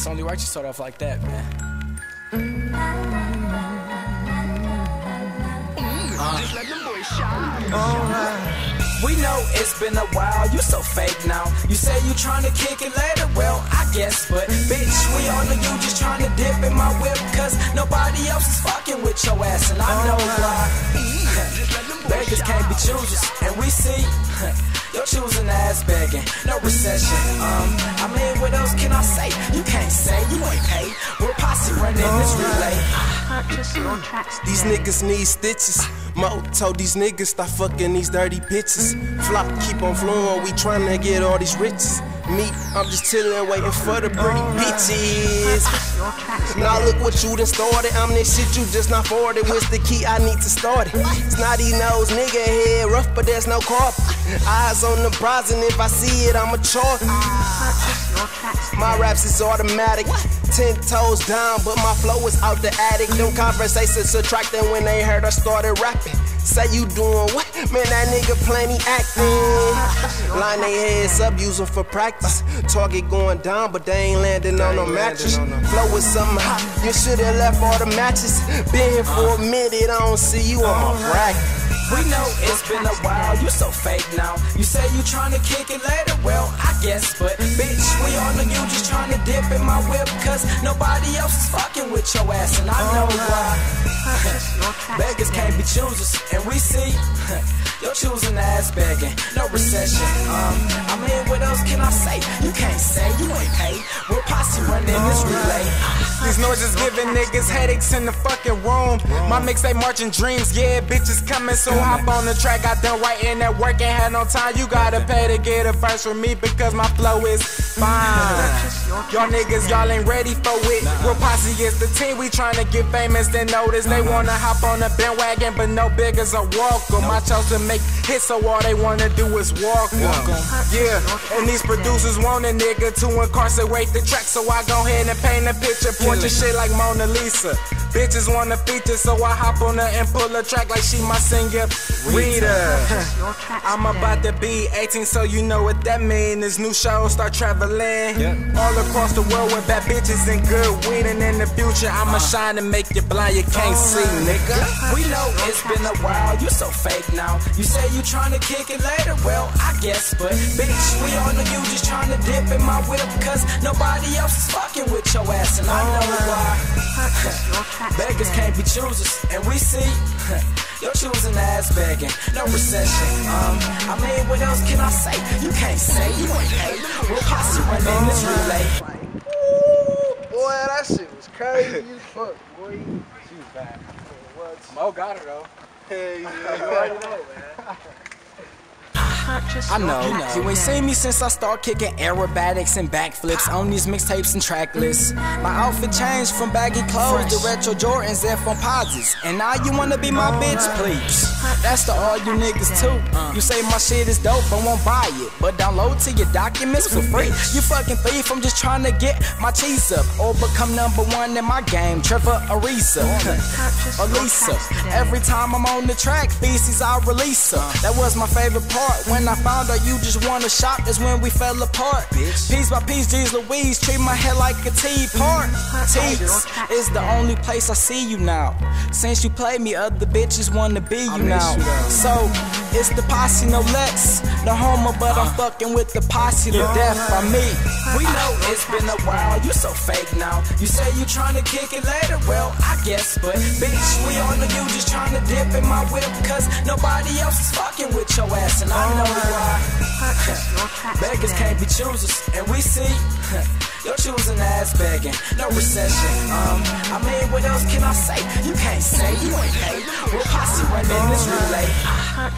It's only right you start off like that, man. We know it's been a while, you so fake now. You say you tryna kick it later, well, I guess, but bitch, we all know you just tryna dip in my whip, cause nobody else is fucking with your ass, and I know why. Beggars can't be choosers, and we see ass begging, no recession. Um, I mean, what else can I say? You can't say you ain't paid. We're posse running this relay. Purchase your tracks These niggas need stitches. Mo told these niggas stop fucking these dirty bitches. Flop keep on flowing, we tryna get all these riches. Me, I'm just chillin', waiting for the pretty bitches. Now look what you done started. I'm this shit you just not forwarded. Where's the key? I need to start it. Snotty nose, nigga head rough, but there's no carpet. Eyes on the prize, and if I see it, I'ma tracks My raps is automatic. Ten toes down, but my flow is out the attic. Them conversations subtracting when they heard I started rapping. Say you doing what? Man, that nigga plenty acting. Line they heads up, use 'em for practice. Target going down, but they ain't landing on no mattress. Flow is something hot. You should've left all the matches. Been here for a minute, I don't see you on my rack. We know it's been a while, you so fake now. You say you tryna kick it later, well, I guess, but bitch, we on know just tryna dip in my whip, cause nobody else is fucking with your ass, and I know why. Beggars can't be choosers, and we see you're choosing ass begging, no recession. Um, I mean, what else can I say? You can't say you ain't paid. We're posse running this relay. These noises giving niggas headaches in the fucking room. My mixtape marching dreams, yeah, bitches coming, so hop on the track. I done writing that work, ain't had no time. You gotta pay to get a verse from me because my flow is fine. Y'all niggas, y'all ain't ready for it. Real posse is the team, we tryna get famous, then notice they wanna hop on the bandwagon, but no biggers are welcome. I chose to make hits, so all they wanna do is walk 'em. Yeah, and these producers want a nigga to incarcerate the track, so I go ahead and paint a picture, portrait shit like Mona Lisa. Bitches wanna feature, so I hop on her and pull a track like she my singer Rita. I'm about to be 18, so you know what that mean. This new show start traveling all across the world with bad bitches and good weed. And in the future, I'ma shine and make you blind. You can't see, nigga. We know it's been a while, you so fake now. You say you tryna kick it later, well, I guess, but bitch, we all know you just tryna dip in my whip, cause nobody else is fucking with your ass, and I know why. Purchase Beggars can't be choosers, and we see you're choosing ass begging, no recession. Um, I mean, what else can I say? You can't say you ain't paid. We're posse running this relay. Boy, that shit was crazy You fuck, boy. She was bad. Mo got her though. Hey, yeah, you already know, man. I know. tracks You ain't seen me since I start kicking aerobatics and backflips on these mixtapes and track lists. My outfit changed from baggy clothes to retro Jordans and from posits. And now you wanna be my bitch, please. That's to all you niggas too. You say my shit is dope, I won't buy it. But download to your documents for free. You fucking thief, I'm just trying to get my cheese up or become number one in my game. Trevor Ariza. Purchase your Elisa. tracks today. Every time I'm on the track, feces I release her. That was my favorite part. When I found out you just wanna shop, that's when we fell apart. Bitch. Piece by piece, G's Louise treat my head like a teapot. Teats is the only place I see you now. Since you played me, other bitches wanna be you now. So it's the posse, no less. No homo, but I'm fucking with the posse to death by me. We know it's been a while, you so fake now. You say you tryna kick it later, well, I guess, but bitch, we all know you just tryna dip in my whip, cause nobody else is fucking with your ass, and I know why. Beggars can't be choosers, and we see you're choosing ass begging, no recession. Um, I mean, what else can I say? You can't say you ain't paid.